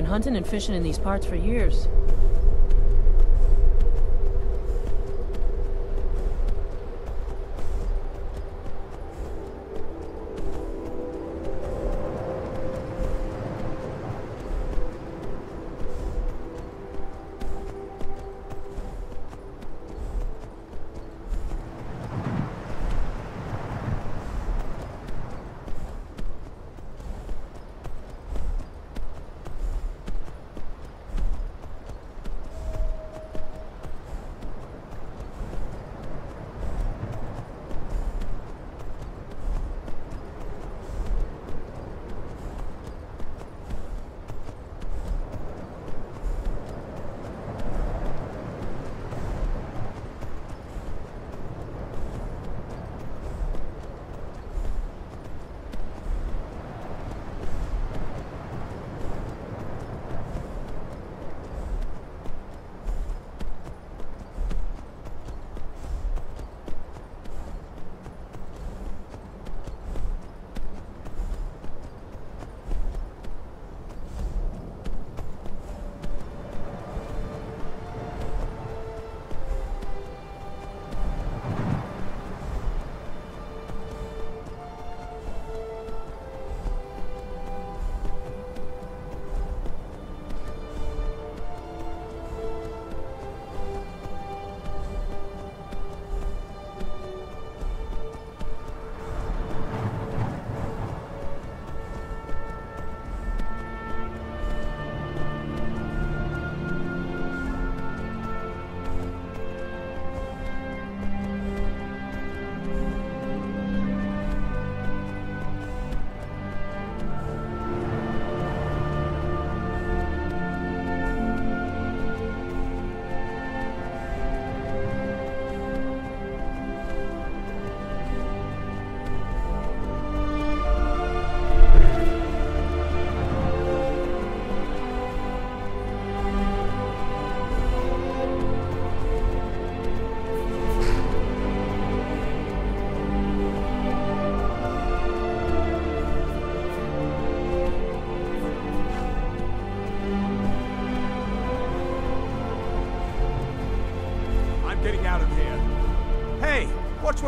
Been hunting and fishing in these parts for years.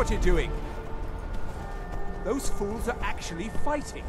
What you're doing. Those fools are actually fighting.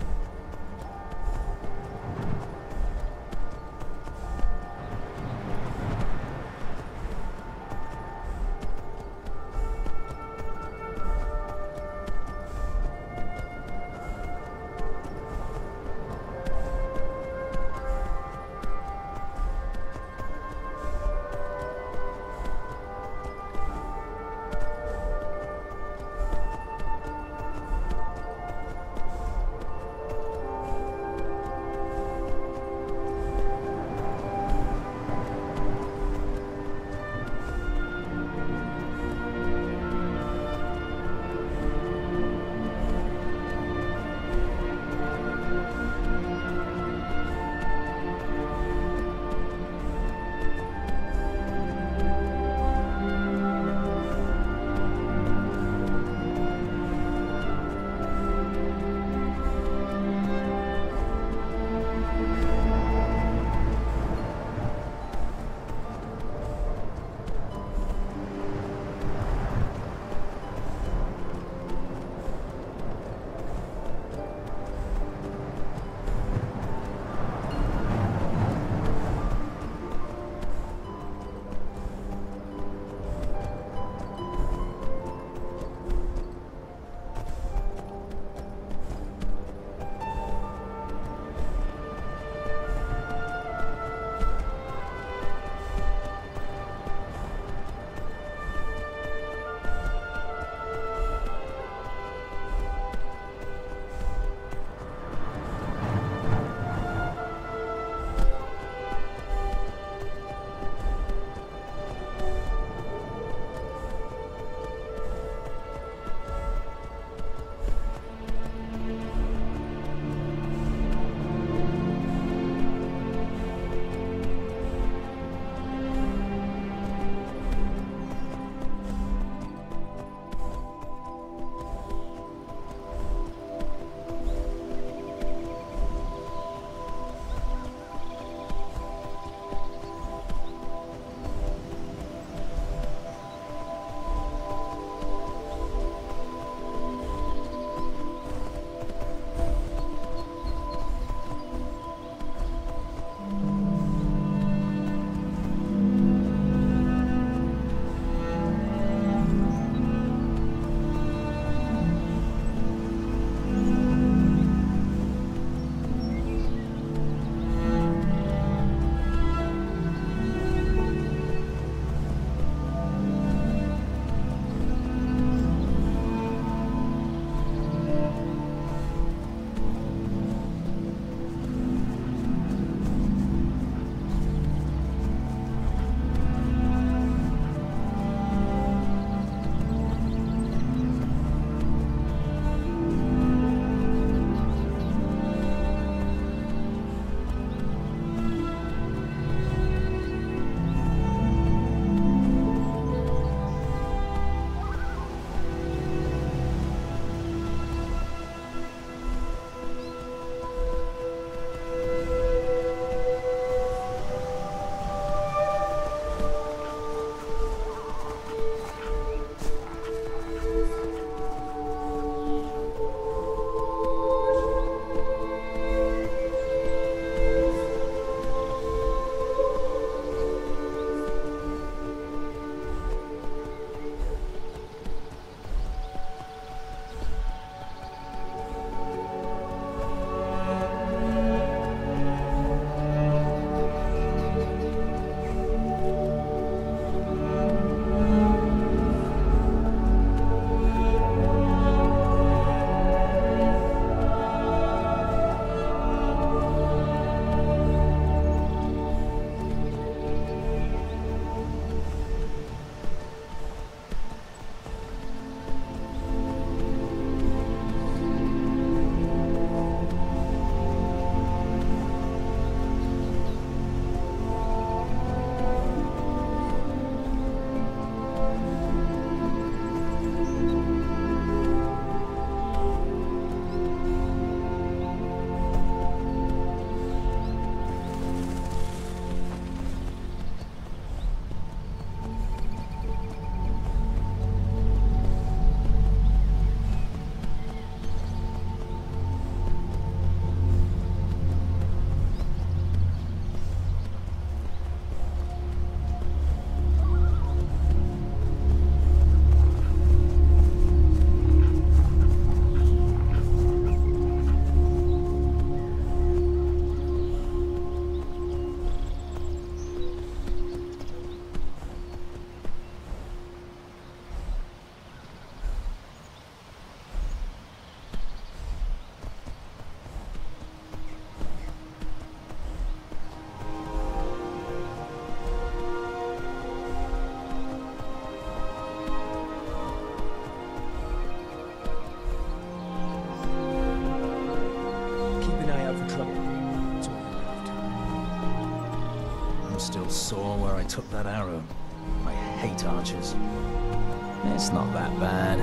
Sore where I took that arrow. I hate archers. It's not that bad.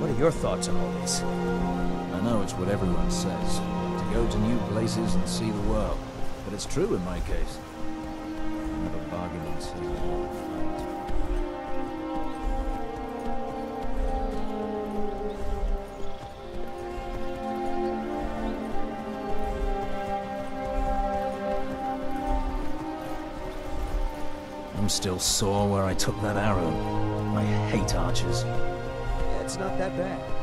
What are your thoughts on all this? I know it's what everyone says. To go to new places and see the world. But it's true in my case. Still sore where I took that arrow. I hate archers. It's not that bad.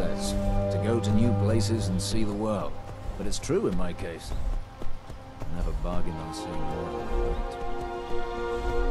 Says. To go to new places and see the world. But it's true in my case. I never bargained on seeing more of the fight.